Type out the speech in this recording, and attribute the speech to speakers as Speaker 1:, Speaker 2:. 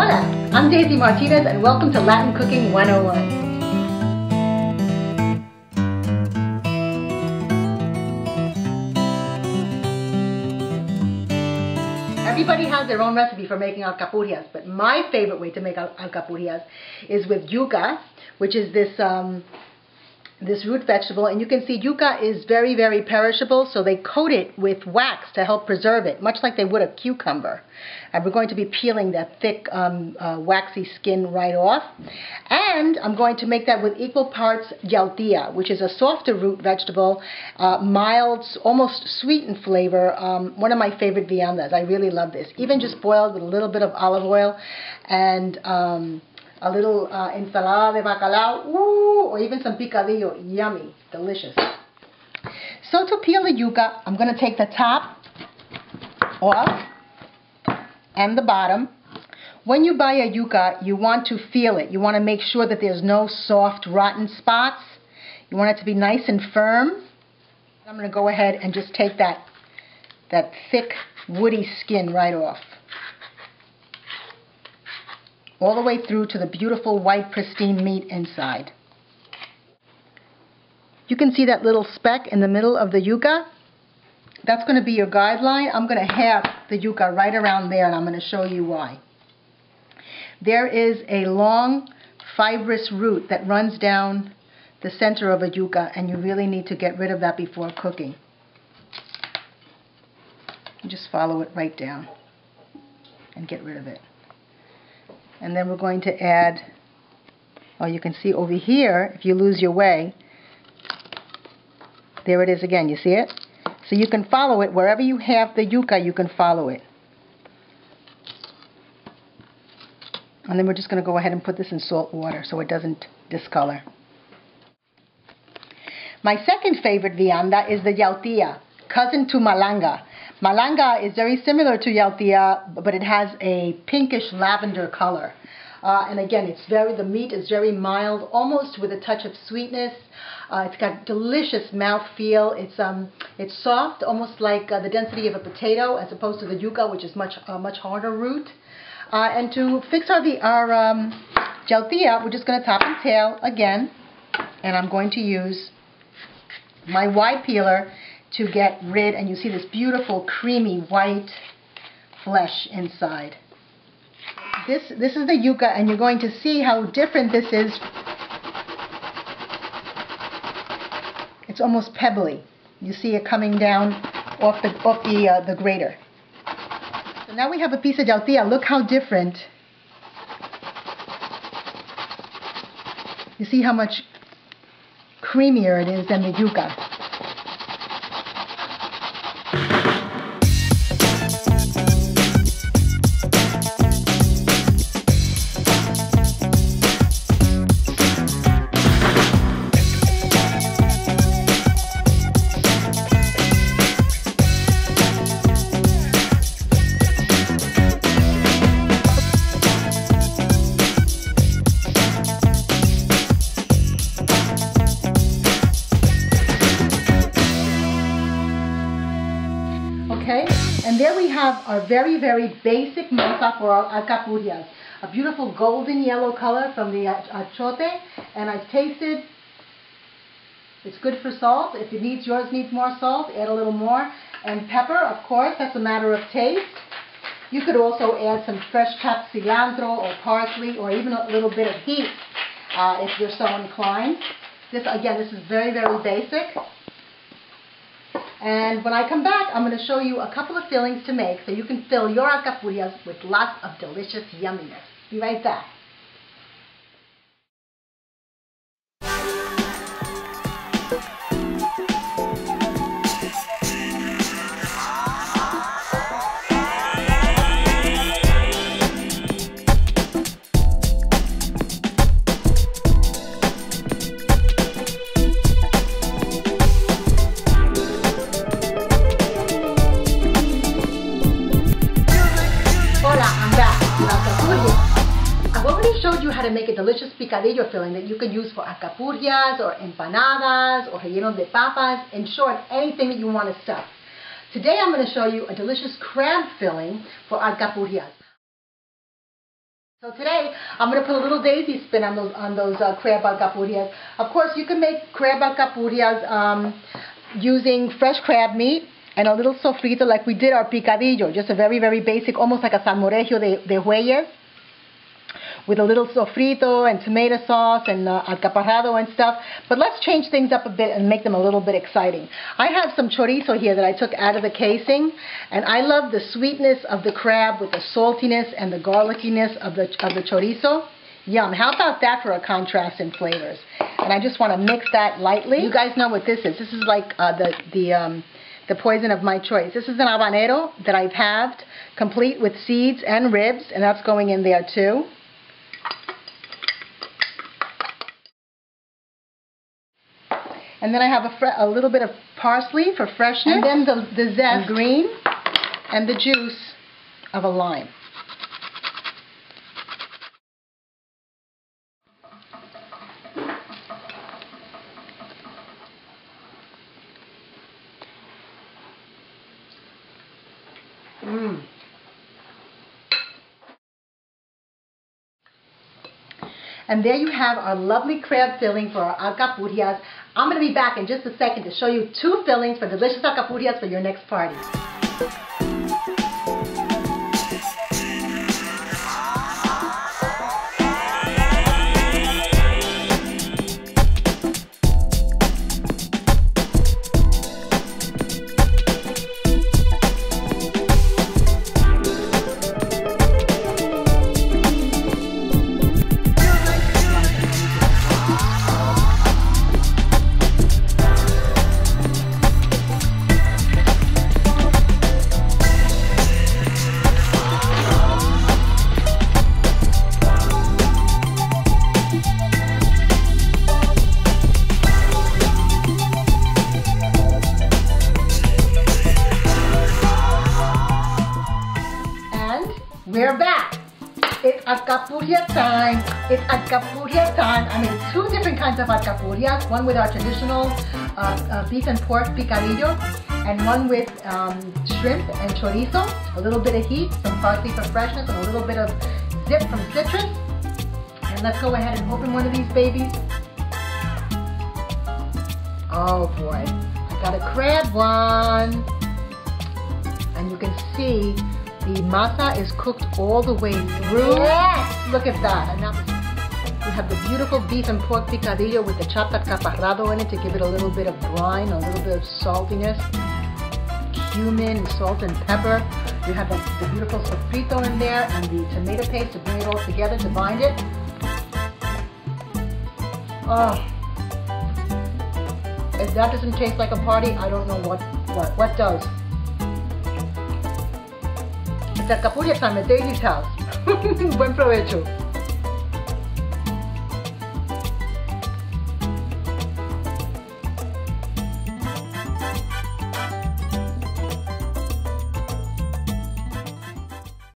Speaker 1: Hola, I'm Daisy Martinez and welcome to Latin Cooking 101. Everybody has their own recipe for making alcapurrias, but my favorite way to make alcapurrias is with yuca, which is this um, this root vegetable. And you can see yuca is very, very perishable, so they coat it with wax to help preserve it, much like they would a cucumber. And we're going to be peeling that thick, um, uh, waxy skin right off. And I'm going to make that with equal parts yautía, which is a softer root vegetable, uh, mild, almost sweet in flavor. Um, one of my favorite viandas. I really love this. Even just boiled with a little bit of olive oil and um, a little uh, ensalada de bacalao, ooh, or even some picadillo, yummy, delicious. So to peel the yuca, I'm going to take the top off and the bottom. When you buy a yuca, you want to feel it. You want to make sure that there's no soft, rotten spots. You want it to be nice and firm. I'm going to go ahead and just take that, that thick, woody skin right off all the way through to the beautiful white pristine meat inside. You can see that little speck in the middle of the yuca. That's going to be your guideline. I'm going to have the yuca right around there and I'm going to show you why. There is a long fibrous root that runs down the center of a yuca and you really need to get rid of that before cooking. Just follow it right down and get rid of it and then we're going to add well you can see over here if you lose your way there it is again you see it? So you can follow it. Wherever you have the yuca you can follow it. And then we're just going to go ahead and put this in salt water so it doesn't discolor. My second favorite vianda is the yautía cousin to malanga Malanga is very similar to yautía, but it has a pinkish lavender color. Uh, and again, it's very the meat is very mild, almost with a touch of sweetness. Uh, it's got delicious mouth feel. It's um it's soft, almost like uh, the density of a potato, as opposed to the yuca, which is much uh, much harder root. Uh, and to fix our the our um, we're just going to top and tail again, and I'm going to use my wide peeler to get rid, and you see this beautiful creamy white flesh inside. This, this is the yuca, and you're going to see how different this is. It's almost pebbly. You see it coming down off the, off the, uh, the grater. So now we have a piece of yautía. Look how different. You see how much creamier it is than the yuca. And there we have our very, very basic masa for our alcapurrias. A beautiful golden yellow color from the achote. And I've tasted, it's good for salt. If it needs, yours needs more salt, add a little more. And pepper, of course, that's a matter of taste. You could also add some fresh chopped cilantro or parsley or even a little bit of heat uh, if you're so inclined. This, again, this is very, very basic. And when I come back, I'm going to show you a couple of fillings to make so you can fill your alcapurrias with lots of delicious yumminess. Be right back. Showed you how to make a delicious picadillo filling that you can use for alcapurrias or empanadas or rellenos de papas, in short, anything that you want to stuff. Today I'm going to show you a delicious crab filling for alcapurrias. So today, I'm going to put a little daisy spin on those on those uh, crab alcapurrias. Of course, you can make crab alcapurrias um, using fresh crab meat and a little sofrito like we did our picadillo, just a very, very basic, almost like a salmorejo de, de Jueyes with a little sofrito and tomato sauce and uh, alcaparrado and stuff. But let's change things up a bit and make them a little bit exciting. I have some chorizo here that I took out of the casing, and I love the sweetness of the crab with the saltiness and the garlickiness of the, of the chorizo. Yum. How about that for a contrast in flavors? And I just want to mix that lightly. You guys know what this is. This is like uh, the, the, um, the poison of my choice. This is an habanero that I've halved, complete with seeds and ribs, and that's going in there too. And then I have a, a little bit of parsley for freshness. And then the, the zest and green and the juice of a lime. And there you have our lovely crab filling for our alcapurrias. I'm going to be back in just a second to show you two fillings for delicious alcapurrias for your next party. We're back. It's alcapurria time. It's alcapurria time. I made two different kinds of alcapurrias. One with our traditional uh, uh, beef and pork picadillo, and one with um, shrimp and chorizo. A little bit of heat, some parsley for freshness, and a little bit of zip from citrus. And let's go ahead and open one of these babies. Oh boy, I got a crab one. And you can see the masa is cooked all the way through.
Speaker 2: Yes.
Speaker 1: Look at that. And now we have the beautiful beef and pork picadillo with the chopped caparrado in it to give it a little bit of brine, a little bit of saltiness. Cumin, salt and pepper. You have the, the beautiful sofrito in there and the tomato paste to bring it all together to bind it. Oh. If that doesn't taste like a party, I don't know what, what, what does. It's alcapurria time at Daisy's house. Buen provecho.